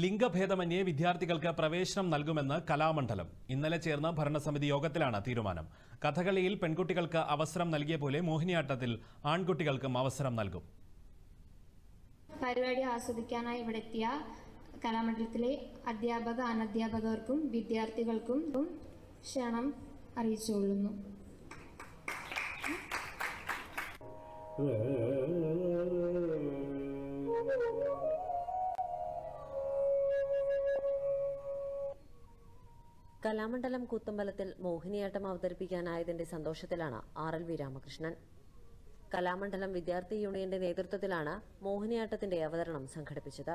ലിംഗഭേദമന്യേ വിദ്യാർത്ഥികൾക്ക് പ്രവേശനം നൽകുമെന്ന് കലാമണ്ഡലം. ഇന്നലെ ചേർന്ന ഭരണസമിതി യോഗത്തിലാണ് തീരുമാനം. കഥകളിയിൽ പെൺകുട്ടികൾക്ക് അവസരം നൽകിയ പോലെ മോഹിനിയാട്ടത്തിൽ ആൺകുട്ടികൾക്കും അവസരം നൽകും. പരിപാടി ആസ്വദിക്കാനായി ഇവിടെ എത്തിയ കലാമണ്ഡലത്തിലെ അധ്യാപക അനധ്യാപകർക്കും വിദ്യാർത്ഥികൾക്കും ക്ഷണം അറിയിച്ചുകൊള്ളുന്നു. കലാമണ്ഡലം കൂത്തമ്പലത്തിൽ മോഹിനിയാട്ടം അവതരിപ്പിക്കാനായതിന്റെ സന്തോഷത്തിലാണ് R L V Ramakrishnan. Kalamandalam വിദ്യാർത്ഥി യൂണിയന്റെ നേതൃത്വത്തിലാണ് മോഹിനിയാട്ടത്തിന്റെ അവതരണം സംഘടിപ്പിച്ചത്.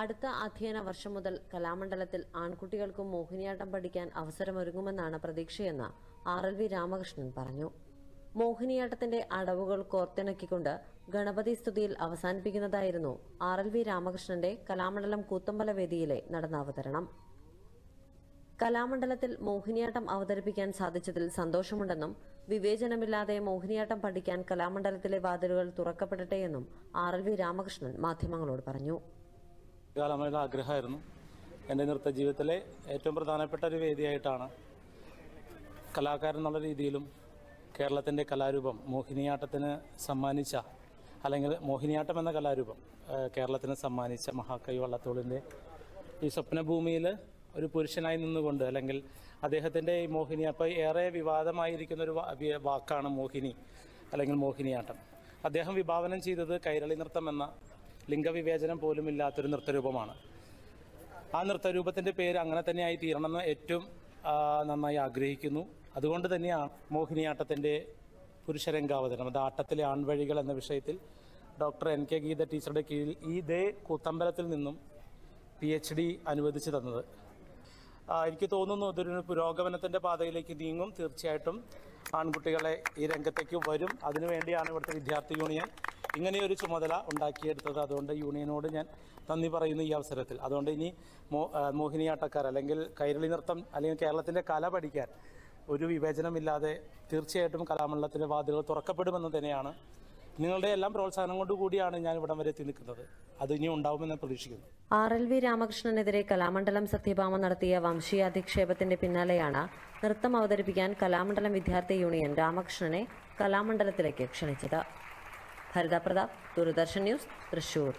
അടുത്ത അധ്യയന വർഷം മുതൽ കലാമണ്ഡലത്തിൽ ആൺകുട്ടികൾക്കും മോഹിനിയാട്ടം പഠിക്കാൻ അവസരമൊരുങ്ങുമെന്നാണ് പ്രതീക്ഷയെന്ന് ആർ എൽ വി രാമകൃഷ്ണൻ പറഞ്ഞു. മോഹിനിയാട്ടത്തിന്റെ അടവുകൾ കോർത്തിണക്കിക്കൊണ്ട് ഗണപതി സ്തുതിയിൽ അവസാനിപ്പിക്കുന്നതായിരുന്നു ആർ എൽ വി രാമകൃഷ്ണന്റെ കലാമണ്ഡലം കൂത്തമ്പല വേദിയിലെ നടന്ന അവതരണം. കലാമണ്ഡലത്തിൽ മോഹിനിയാട്ടം അവതരിപ്പിക്കാൻ സാധിച്ചതിൽ സന്തോഷമുണ്ടെന്നും വിവേചനമില്ലാതെ മോഹിനിയാട്ടം പഠിക്കാൻ കലാമണ്ഡലത്തിലെ വാതിലുകൾ തുറക്കപ്പെടട്ടെയെന്നും ആർ എൽ വി രാമകൃഷ്ണൻ മാധ്യമങ്ങളോട് പറഞ്ഞു. ആഗ്രഹമായിരുന്നു. എന്റെ നൃത്ത ജീവിതത്തിലെ ഏറ്റവും പ്രധാനപ്പെട്ട ഒരു വേദിയായിട്ടാണ് കലാകാരൻ എന്നുള്ള രീതിയിലും കേരളത്തിന്റെ കലാരൂപം മോഹിനിയാട്ടത്തിന് സമ്മാനിച്ച അല്ലെങ്കിൽ മോഹിനിയാട്ടം എന്ന കലാരൂപം കേരളത്തിന് സമ്മാനിച്ച മഹാകവി വള്ളത്തോളിന്റെ ഈ സ്വപ്നഭൂമിയിൽ ഒരു പുരുഷനായി നിന്നുകൊണ്ട് അല്ലെങ്കിൽ അദ്ദേഹത്തിന്റെ ഈ മോഹിനി അപ്പോൾ ഏറെ വിവാദമായിരിക്കുന്ന ഒരു വാക്കാണ് മോഹിനി അല്ലെങ്കിൽ മോഹിനിയാട്ടം. അദ്ദേഹം വിഭാവനം ചെയ്തത് കൈരളി നൃത്തം എന്ന ലിംഗവിവേചനം പോലും ഇല്ലാത്തൊരു നൃത്തരൂപമാണ്. ആ നൃത്തരൂപത്തിന്റെ പേര് അങ്ങനെ തന്നെയായി തീരണമെന്ന് ഏറ്റവും നന്നായി ആഗ്രഹിക്കുന്നു. അതുകൊണ്ട് തന്നെയാണ് മോഹിനിയാട്ടത്തിന്റെ പുരുഷരംഗാവതരണം. അത് ആട്ടത്തിലെ ആൺവഴികൾ എന്ന വിഷയത്തിൽ ഡോക്ടർ എൻ കെ ഗീത ടീച്ചറുടെ കീഴിൽ ഈ ദേ കൂത്തമ്പലത്തിൽ നിന്നും പി എച്ച് ഡി അനുവദിച്ചു തന്നത്. എനിക്ക് തോന്നുന്നു ഇതൊരു പുരോഗമനത്തിന്റെ പാതയിലേക്ക് നീങ്ങും. തീർച്ചയായിട്ടും ആൺകുട്ടികളെ ഈ രംഗത്തേക്ക് വരും. അതിനുവേണ്ടിയാണ് ഇവിടുത്തെ വിദ്യാർത്ഥി യൂണിയൻ ഇങ്ങനെയൊരു ചുമതല ഉണ്ടാക്കിയെടുത്തത്. അതുകൊണ്ട് യൂണിയനോട് ഞാൻ നന്ദി പറയുന്നു ഈ അവസരത്തിൽ. അതുകൊണ്ട് ഇനി മോ മോഹിനിയാട്ടക്കാർ അല്ലെങ്കിൽ കൈരളി നൃത്തം അല്ലെങ്കിൽ കേരളത്തിന്റെ കല പഠിക്കാൻ ഒരു വിവേചനമില്ലാതെ തീർച്ചയായിട്ടും കലാമണ്ഡലത്തിന്റെ വാതിലുകൾ തുറക്കപ്പെടുമെന്ന് തന്നെയാണ് നിങ്ങളുടെ എല്ലാം പ്രോത്സാഹനം കൊണ്ടുകൂടിയാണ് ഞാൻ ഇവിടം വരെ എത്തി നിൽക്കുന്നത്. അത് ഇനി ഉണ്ടാവുമെന്ന് പ്രതീക്ഷിക്കുന്നു. ആർ എൽ വി രാമകൃഷ്ണനെതിരെ കലാമണ്ഡലം സത്യഭാമ നടത്തിയ വംശീയാധിക്ഷേപത്തിന്റെ പിന്നാലെയാണ് നൃത്തം അവതരിപ്പിക്കാൻ കലാമണ്ഡലം വിദ്യാർത്ഥി യൂണിയൻ രാമകൃഷ്ണനെ കലാമണ്ഡലത്തിലേക്ക് ക്ഷണിച്ചത്. ഹരിത പ്രതാപ് ദൂരദർശൻ ന്യൂസ് തൃശൂർ.